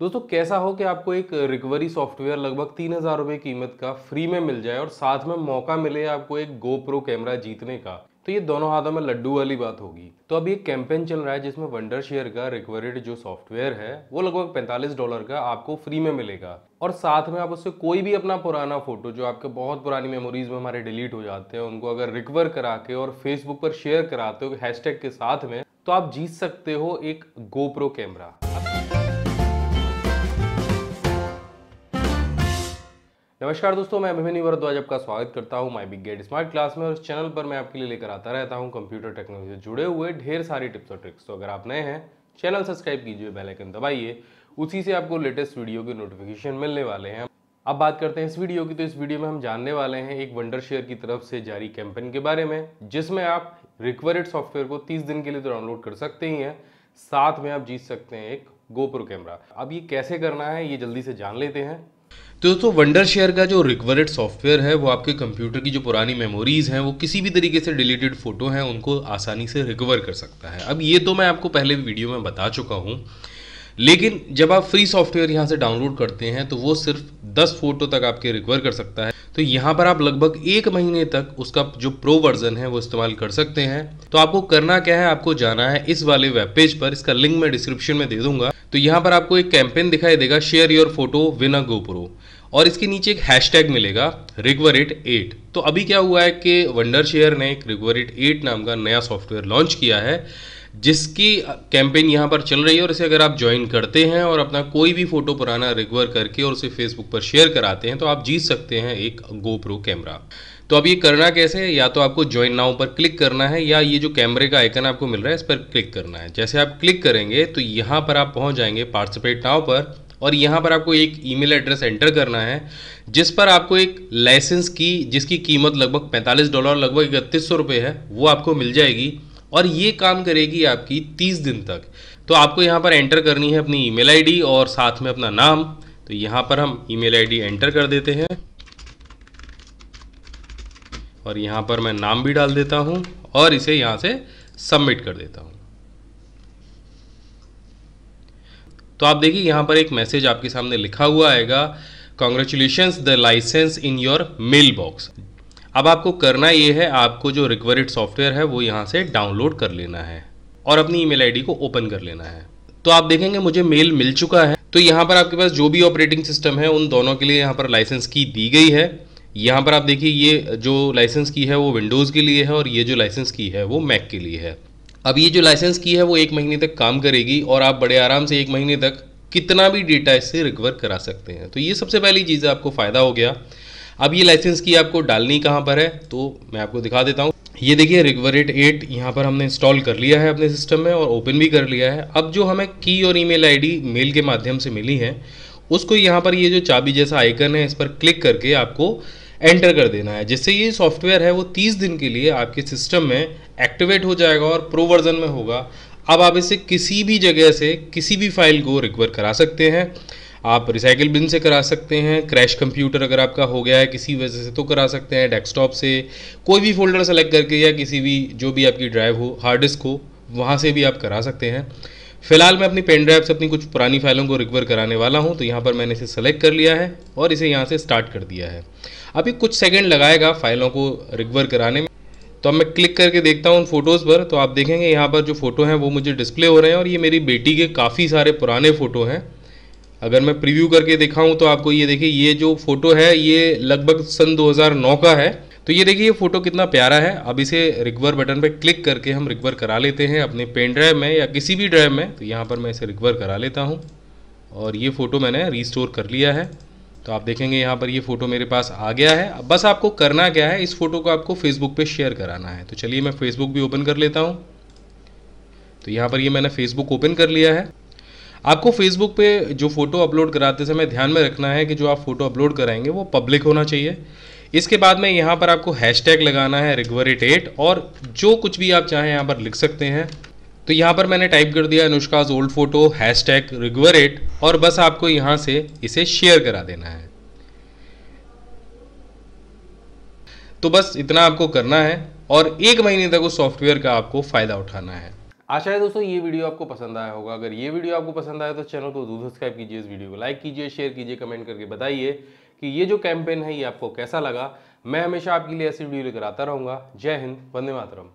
दोस्तों, कैसा हो कि आपको एक रिकवरी सॉफ्टवेयर लगभग तीन हज़ार रुपये कीमत का फ्री में मिल जाए और साथ में मौका मिले आपको एक गो प्रो कैमरा जीतने का तो ये दोनों हाथों में लड्डू वाली बात होगी। तो अभी एक कैंपेन चल रहा है जिसमें वंडर शेयर का रिकवरिड जो सॉफ्टवेयर है, वो लगभग 45 डॉलर का आपको फ्री में मिलेगा। और साथ में आप उससे कोई भी अपना पुराना फ़ोटो जो आपके बहुत पुरानी मेमोरीज में हमारे डिलीट हो जाते हैं, उनको अगर रिकवर करा के और फेसबुक पर शेयर कराते हो हैशटैग के साथ में तो आप जीत सकते हो एक गोप्रो कैमरा नमस्कार दोस्तों, मैं अभिमन्यु भारद्वाज आपका स्वागत करता हूँ my big gate smart class में और इस चैनल पर मैं आपके लिए लेकर आता रहता हूँ कंप्यूटर टेक्नोलॉजी से जुड़े हुए ढेर सारी टिप्स और ट्रिक्स तो अगर आप नए हैं चैनल सब्सक्राइब कीजिए बेल आइकन दबाइए। उसी से आपको लेटेस्ट वीडियो के नोटिफिकेशन मिलने वाले हैं। अब बात करते हैं इस वीडियो की। तो इस वीडियो में हम जानने वाले हैं एक वंडर शेयर की तरफ़ से जारी कैंपेन के बारे में, जिसमें आप रिक्वरिड सॉफ्टवेयर को 30 दिन के लिए तो डाउनलोड कर सकते ही हैं। साथ में आप जीत सकते हैं एक गोप्रो कैमरा अब ये कैसे करना है, ये जल्दी से जान लेते हैं। तो दोस्तों वंडर शेयर का जो रिकवरेड सॉफ्टवेयर है, वो आपके कंप्यूटर की जो पुरानी मेमोरीज हैं, वो किसी भी तरीके से डिलीटेड फ़ोटो हैं, उनको आसानी से रिकवर कर सकता है। अब ये तो मैं आपको पहले वीडियो में बता चुका हूँ, लेकिन जब आप फ्री सॉफ्टवेयर यहाँ से डाउनलोड करते हैं तो वो सिर्फ़ 10 फ़ोटो तक आपके रिकवर कर सकता है। तो यहाँ पर आप लगभग एक महीने तक उसका जो प्रो वर्जन है, वो इस्तेमाल कर सकते हैं। तो आपको करना क्या है, आपको जाना है इस वाले वेब पेज पर, इसका लिंक मैं डिस्क्रिप्शन में दे दूँगा। तो यहाँ पर आपको एक कैंपेन दिखाई देगा share your photo win a GoPro और इसके नीचे एक हैशटैग मिलेगा रिगवरेट एट तो अभी क्या हुआ है कि वंडर शेयर ने एक रिगवरेट एट नाम का नया सॉफ्टवेयर लॉन्च किया है। जिसकी कैंपेन यहाँ पर चल रही है और इसे अगर आप ज्वाइन करते हैं और अपना कोई भी फ़ोटो पुराना रिकवर करके और उसे फेसबुक पर शेयर कराते हैं तो आप जीत सकते हैं एक गोप्रो कैमरा तो अब ये करना कैसे है? या तो आपको ज्वाइन नाउ पर क्लिक करना है, या ये जो कैमरे का आइकन आपको मिल रहा है, इस पर क्लिक करना है। जैसे आप क्लिक करेंगे तो यहाँ पर आप पहुँच जाएँगे पार्टिसिपेट नाउ पर, और यहाँ पर आपको एक ईमेल एड्रेस एंटर करना है, जिस पर आपको एक लाइसेंस की, जिसकी कीमत लगभग 45 डॉलर लगभग इकतीस सौ रुपये है, वो आपको मिल जाएगी। और ये काम करेगी आपकी 30 दिन तक। तो आपको यहाँ पर एंटर करनी है अपनी ईमेल आईडी और साथ में अपना नाम। तो यहाँ पर हम ईमेल आईडी एंटर कर देते हैं। और यहाँ पर मैं नाम भी डाल देता हूँ और इसे यहाँ से सबमिट कर देता हूँ। तो आप देखिए यहाँ पर एक मैसेज आपके सामने लिखा हुआ आएगा congratulation the licence in your mail box अब आपको करना ये है, आपको जो रिकवरिड सॉफ्टवेयर है, वो यहाँ से डाउनलोड कर लेना है और अपनी ईमेल आईडी को ओपन कर लेना है। तो आप देखेंगे मुझे मेल मिल चुका है। तो यहाँ पर आपके पास जो भी ऑपरेटिंग सिस्टम है, उन दोनों के लिए यहाँ पर लाइसेंस की दी गई है। यहाँ पर आप देखिए, ये जो लाइसेंस की है, वो विंडोज़ के लिए है और ये जो लाइसेंस की है, वो मैक के लिए है। अब ये जो लाइसेंस की है, वो एक महीने तक काम करेगी और आप बड़े आराम से एक महीने तक कितना भी डेटा इससे रिकवर करा सकते हैं। तो ये सबसे पहली चीज़ आपको फ़ायदा हो गया। अब ये लाइसेंस की आपको डालनी कहाँ पर है तो मैं आपको दिखा देता हूँ। ये देखिए रिकवरेट एट यहाँ पर हमने इंस्टॉल कर लिया है अपने सिस्टम में और ओपन भी कर लिया है। अब जो हमें की और ईमेल आईडी मेल के माध्यम से मिली है, उसको यहाँ पर ये जो चाबी जैसा आइकन है, इस पर क्लिक करके आपको एंटर कर देना है। जिससे ये सॉफ्टवेयर है, वो 30 दिन के लिए आपके सिस्टम में एक्टिवेट हो जाएगा और प्रो वर्जन में होगा। अब आप इसे किसी भी जगह से किसी भी फ़ाइल को रिकवर करा सकते हैं। आप रिसाइकिल बिन से करा सकते हैं क्रैश कंप्यूटर अगर आपका हो गया है, किसी वजह से तो करा सकते हैं डेस्कटॉप से, कोई भी फोल्डर सेलेक्ट करके या किसी भी, जो भी आपकी ड्राइव हो हार्ड डिस्क हो, वहाँ से भी आप करा सकते हैं। फ़िलहाल मैं अपनी पेन ड्राइव से अपनी कुछ पुरानी फाइलों को रिकवर कराने वाला हूँ तो यहाँ पर मैंने इसे सेलेक्ट कर लिया है और इसे यहाँ से स्टार्ट कर दिया है। अभी कुछ सेकेंड लगाएगा फाइलों को रिकवर कराने में। तो अब मैं क्लिक करके देखता हूँ उन फ़ोटोज़ पर तो आप देखेंगे यहाँ पर जो फ़ोटो हैं, वो मुझे डिस्प्ले हो रहे हैं और ये मेरी बेटी के काफ़ी सारे पुराने फ़ोटो हैं। अगर मैं प्रीव्यू करके दिखाऊँ तो आपको ये देखिए, ये जो फ़ोटो है, ये लगभग सन 2009 का है। तो ये देखिए, ये फ़ोटो कितना प्यारा है। अब इसे रिकवर बटन पे क्लिक करके हम रिकवर करा लेते हैं अपने पेन ड्राइव में या किसी भी ड्राइव में। तो यहाँ पर मैं इसे रिकवर करा लेता हूँ। और ये फ़ोटो मैंने रीस्टोर कर लिया है। तो आप देखेंगे, यहाँ पर ये फ़ोटो मेरे पास आ गया है। बस आपको करना क्या है, इस फ़ोटो को आपको फेसबुक पे शेयर कराना है। तो चलिए मैं फेसबुक भी ओपन कर लेता हूँ। तो यहाँ पर ये मैंने फेसबुक ओपन कर लिया है। आपको फेसबुक पे जो फ़ोटो अपलोड कराते समय ध्यान में रखना है कि जो आप फ़ोटो अपलोड कराएँगे, वो पब्लिक होना चाहिए। इसके बाद में यहाँ पर आपको हैशटैग लगाना है रिकवरेट एट और जो कुछ भी आप चाहें यहाँ पर लिख सकते हैं। तो यहाँ पर मैंने टाइप कर दिया Anushka's old photo hashtag और बस आपको यहाँ से इसे शेयर करा देना है। तो बस इतना आपको करना है और एक महीने तक उस सॉफ्टवेयर का आपको फ़ायदा उठाना है। आशा है दोस्तों ये वीडियो आपको पसंद आया होगा। अगर ये वीडियो आपको पसंद आया तो चैनल को ज़रूर सब्सक्राइब कीजिए, इस वीडियो को लाइक कीजिए, शेयर कीजिए, कमेंट करके बताइए कि ये जो कैंपेन है, ये आपको कैसा लगा। मैं हमेशा आपके लिए ऐसी वीडियो लेकर आता रहूँगा। जय हिंद, वंदे मातरम।